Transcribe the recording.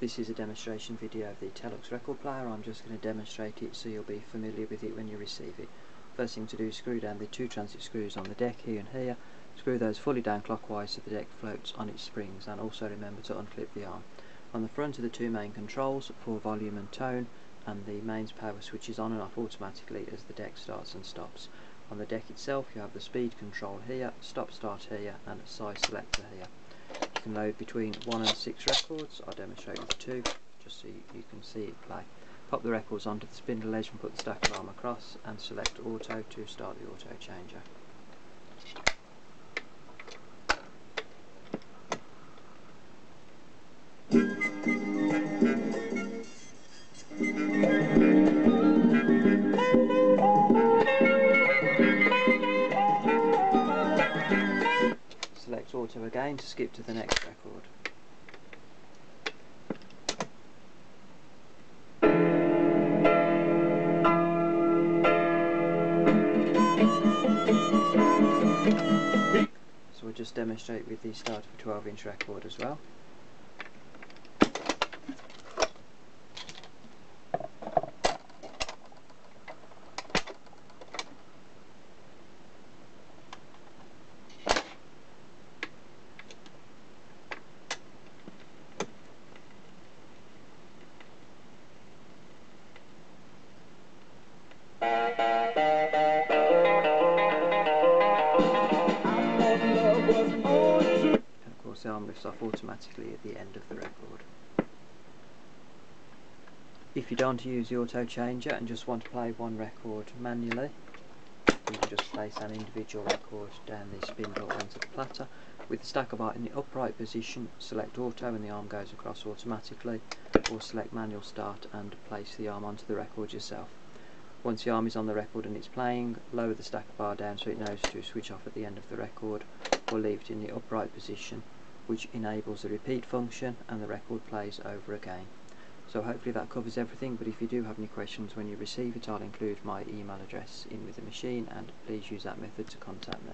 This is a demonstration video of the Telux record player. I'm just going to demonstrate it so you'll be familiar with it when you receive it. First thing to do is screw down the two transit screws on the deck here and here. Screw those fully down clockwise so the deck floats on its springs and also remember to unclip the arm. On the front are the two main controls for volume and tone and the mains power switches on and off automatically as the deck starts and stops. On the deck itself you have the speed control here, stop start here and size selector here. Can load between 1 and 6 records, I'll demonstrate with 2 just so you, can see it play. Pop the records onto the spindle edge and put the stacker arm across and select auto to start the auto changer. Auto again to skip to the next record. So we'll just demonstrate with the start of a 12 inch record as well. And of course the arm lifts off automatically at the end of the record. If you don't use the auto changer and just want to play one record manually, you can just place an individual record down the spindle onto the platter. With the stacker bar in the upright position, select auto and the arm goes across automatically, or select manual start and place the arm onto the record yourself. Once the arm is on the record and it's playing, lower the stacker bar down so it knows to switch off at the end of the record, or leave it in the upright position, which enables the repeat function and the record plays over again. So hopefully that covers everything, but if you do have any questions when you receive it, I'll include my email address in with the machine, and please use that method to contact me.